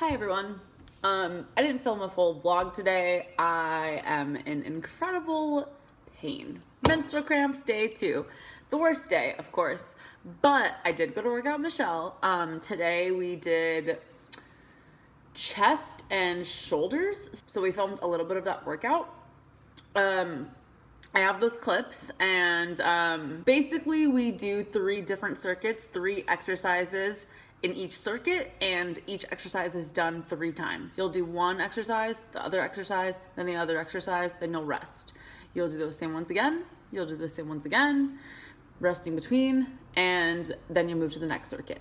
Hi everyone. Um, I didn't film a full vlog today. I am in incredible pain. Menstrual cramps day two. The worst day, of course. But I did go to work out Michelle. Um, today we did chest and shoulders. So we filmed a little bit of that workout. Um, I have those clips and um, basically we do three different circuits, three exercises in each circuit and each exercise is done three times. You'll do one exercise, the other exercise, then the other exercise, then you'll rest. You'll do those same ones again, you'll do the same ones again, resting between, and then you move to the next circuit.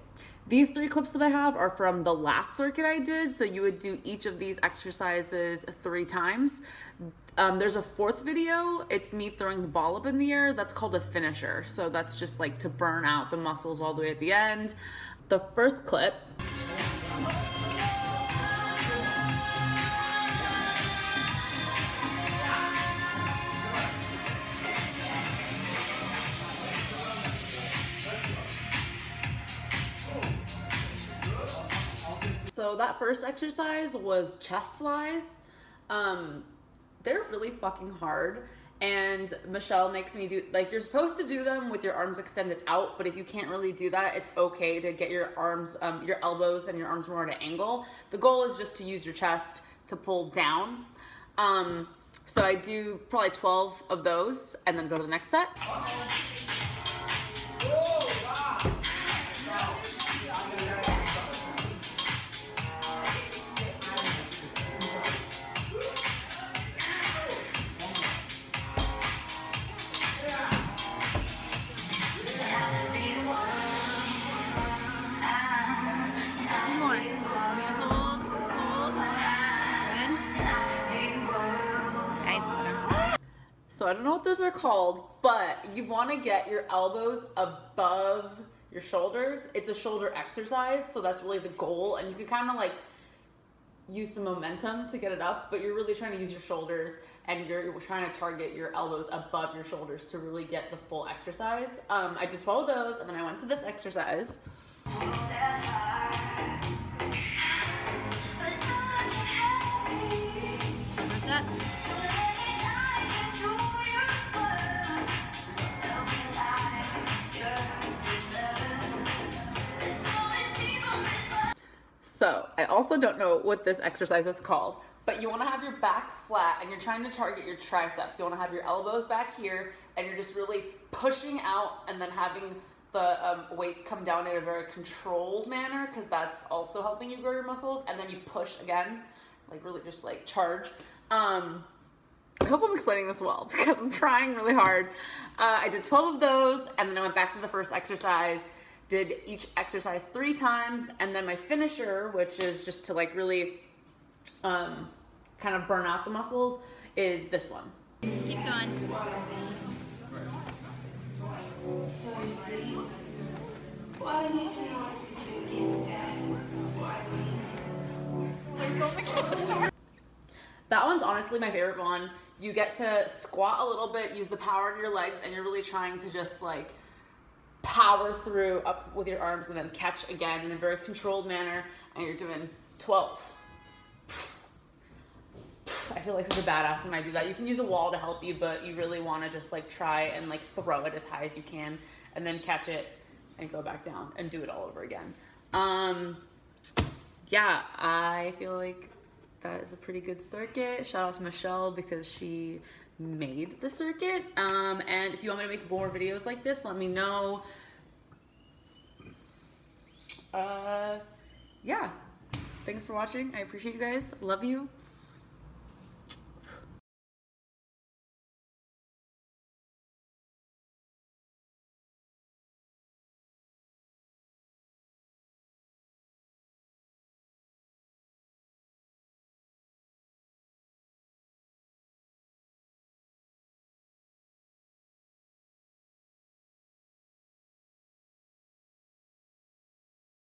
These three clips that I have are from the last circuit I did, so you would do each of these exercises three times. Um, there's a fourth video, it's me throwing the ball up in the air, that's called a finisher. So that's just like to burn out the muscles all the way at the end. The first clip So that first exercise was chest flies. Um, they're really fucking hard. And Michelle makes me do, like, you're supposed to do them with your arms extended out, but if you can't really do that, it's okay to get your arms, um, your elbows and your arms more at an angle. The goal is just to use your chest to pull down. Um, so I do probably 12 of those and then go to the next set. So I don't know what those are called, but you want to get your elbows above your shoulders. It's a shoulder exercise, so that's really the goal. And you can kind of like use some momentum to get it up, but you're really trying to use your shoulders and you're, trying to target your elbows above your shoulders to really get the full exercise. Um, I did 12 of those and then I went to this exercise. So I also don't know what this exercise is called, but you wanna have your back flat and you're trying to target your triceps. You wanna have your elbows back here and you're just really pushing out and then having the um, weights come down in a very controlled manner because that's also helping you grow your muscles. And then you push again, like really just like charge. Um, I hope I'm explaining this well because I'm trying really hard. Uh, I did 12 of those and then I went back to the first exercise did each exercise three times and then my finisher which is just to like really um, kind of burn out the muscles is this one. Keep going. That one's honestly my favorite one. You get to squat a little bit use the power in your legs and you're really trying to just like power through up with your arms and then catch again in a very controlled manner and you're doing 12 I feel like such a badass when I do that. You can use a wall to help you, but you really want to just like try and like throw it as high as you can and then catch it and go back down and do it all over again. Um, yeah, I feel like that is a pretty good circuit. Shout out to Michelle because she made the circuit. Um, and if you want me to make more videos like this, let me know. Uh, yeah. Thanks for watching. I appreciate you guys. Love you.